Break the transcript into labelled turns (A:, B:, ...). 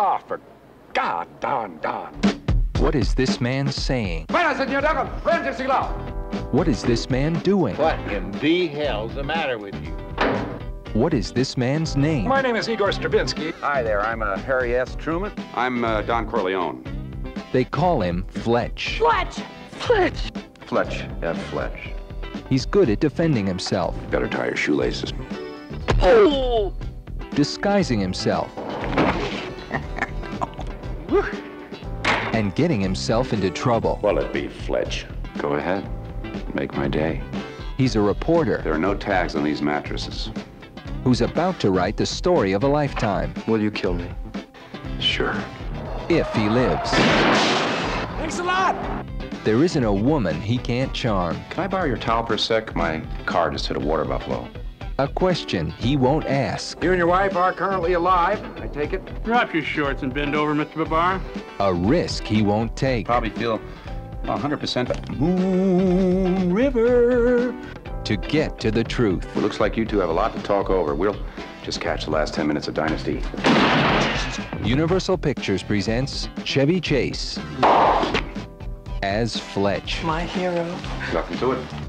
A: Oh, for God, Don, Don.
B: What is this man saying?
A: Bueno, señor Duncan, prende el signal.
B: What is this man doing?
C: What in the hell's the matter with you?
B: What is this man's name?
A: My name is Igor Stravinsky.
D: Hi there, I'm uh, Harry S. Truman.
E: I'm uh, Don Corleone.
B: They call him Fletch.
F: Fletch! Fletch!
D: Fletch, F. Fletch.
B: He's good at defending himself,
E: Better tie your shoelaces.
F: Oh!
B: disguising himself, and getting himself into trouble.
E: Well, it be Fletch. Go ahead. Make my day.
B: He's a reporter
E: There are no tags on these mattresses.
B: who's about to write the story of a lifetime,
D: Will you kill me?
E: Sure.
B: if he lives.
A: Thanks a lot.
B: There isn't a woman he can't charm,
E: Can I borrow your towel for a sec? My car just hit a water buffalo.
B: A question he won't ask,
A: You and your wife are currently alive, I take it?
G: Drop your shorts and bend over, Mr. Babar.
B: a risk he won't take.
E: Probably feel 100% Moon River.
B: to get to the truth.
E: Well, looks like you two have a lot to talk over. We'll just catch the last 10 minutes of Dynasty.
B: Universal Pictures presents Chevy Chase as Fletch.
F: My hero.
E: Welcome to it.